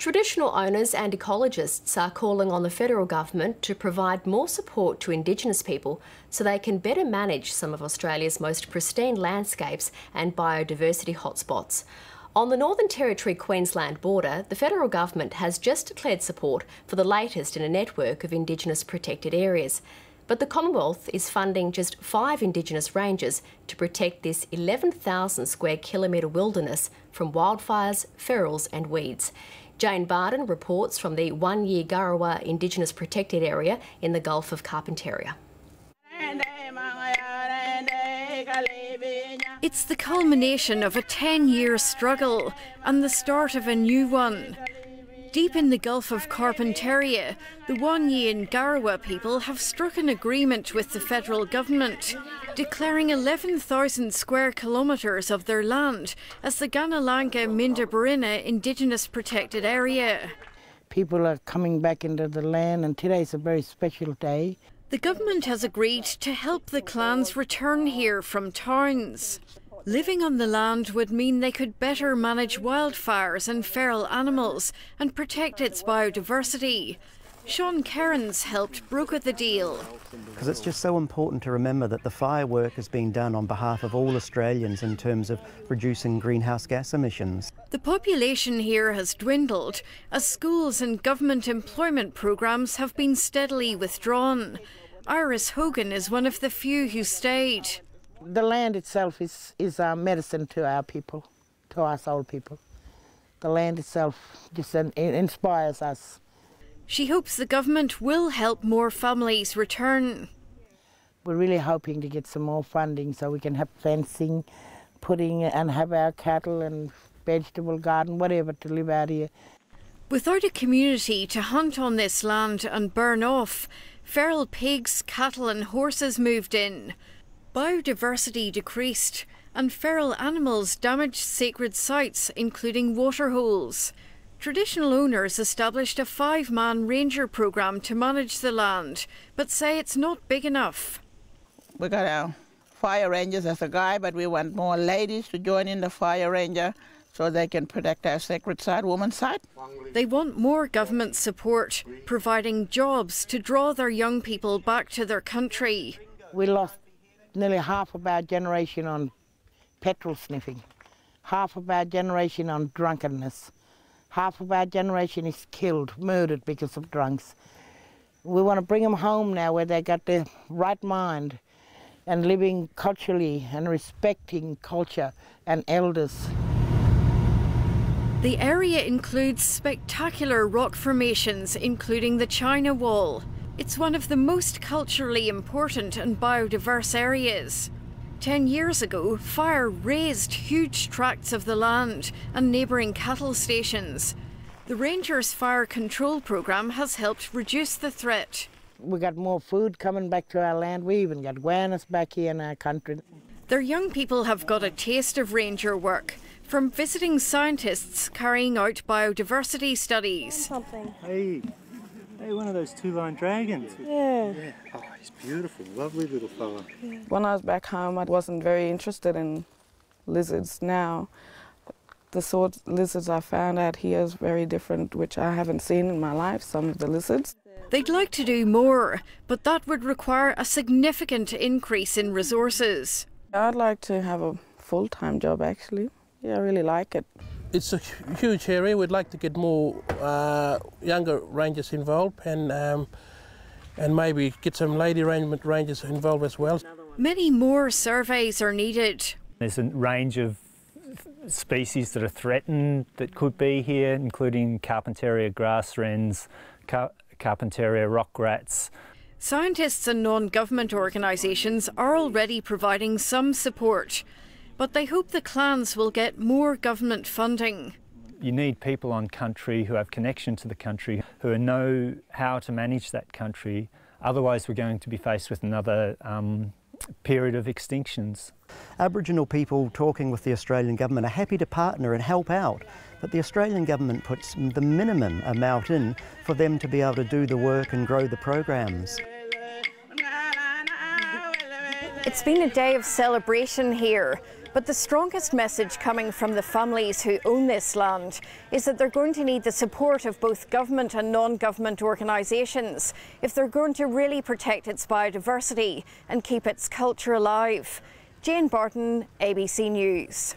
Traditional owners and ecologists are calling on the federal government to provide more support to Indigenous people so they can better manage some of Australia's most pristine landscapes and biodiversity hotspots. On the Northern Territory Queensland border, the federal government has just declared support for the latest in a network of Indigenous protected areas. But the Commonwealth is funding just five Indigenous rangers to protect this 11,000 square kilometre wilderness from wildfires, ferals, and weeds. Jane Bardon reports from the Wanyi Garawa Indigenous Protected Area in the Gulf of Carpentaria. It's the culmination of a 10 year struggle and the start of a new one. Deep in the Gulf of Carpentaria, the Wanyi and Garawa people have struck an agreement with the federal government, declaring 11,000 square kilometres of their land as the Ganalanga Mindibirrina Indigenous Protected Area. People are coming back into the land, and today is a very special day. The government has agreed to help the clans return here from towns. Living on the land would mean they could better manage wildfires and feral animals and protect its biodiversity. Sean Cairns helped broker the deal. Because it's just so important to remember that the firework has been done on behalf of all Australians in terms of reducing greenhouse gas emissions. The population here has dwindled as schools and government employment programs have been steadily withdrawn. Iris Hogan is one of the few who stayed the land itself is, is our medicine to our people, to us old people. The land itself just inspires us. She hopes the government will help more families return. We're really hoping to get some more funding so we can have fencing, putting and have our cattle and vegetable garden, whatever, to live out here. Without a community to hunt on this land and burn off, feral pigs, cattle and horses moved in. Biodiversity decreased, and feral animals damaged sacred sites, including waterholes. Traditional owners established a five man ranger programme to manage the land, but say it's not big enough. We got our fire rangers as a guy, but we want more ladies to join in the fire ranger so they can protect our sacred site, woman's site. They want more government support, providing jobs to draw their young people back to their country. We lost nearly half of our generation on petrol sniffing, half of our generation on drunkenness, half of our generation is killed, murdered because of drunks. We want to bring them home now where they got their right mind and living culturally and respecting culture and elders. The area includes spectacular rock formations, including the China Wall. It's one of the most culturally important and biodiverse areas. Ten years ago, fire razed huge tracts of the land and neighbouring cattle stations. The Rangers Fire Control Programme has helped reduce the threat. We got more food coming back to our land. We even got goannas back here in our country. Their young people have got a taste of ranger work from visiting scientists carrying out biodiversity studies. Something. Hey, Hey, one of those two-line dragons. Yeah. yeah. Oh, he's beautiful. Lovely little fella. Yeah. When I was back home, I wasn't very interested in lizards. Now, the sort of lizards I found out here is very different, which I haven't seen in my life, some of the lizards. They'd like to do more, but that would require a significant increase in resources. I'd like to have a full-time job, actually. Yeah, I really like it. It's a huge area. We'd like to get more uh, younger rangers involved and um, and maybe get some lady rangers involved as well. Many more surveys are needed. There's a range of species that are threatened that could be here, including Carpentaria grass wrens, Car Carpentaria rock rats. Scientists and non-government organisations are already providing some support but they hope the clans will get more government funding. You need people on country who have connection to the country, who know how to manage that country. Otherwise, we're going to be faced with another um, period of extinctions. Aboriginal people talking with the Australian government are happy to partner and help out, but the Australian government puts the minimum amount in for them to be able to do the work and grow the programs. It's been a day of celebration here. But the strongest message coming from the families who own this land is that they're going to need the support of both government and non government organisations if they're going to really protect its biodiversity and keep its culture alive. Jane Bardon, ABC News.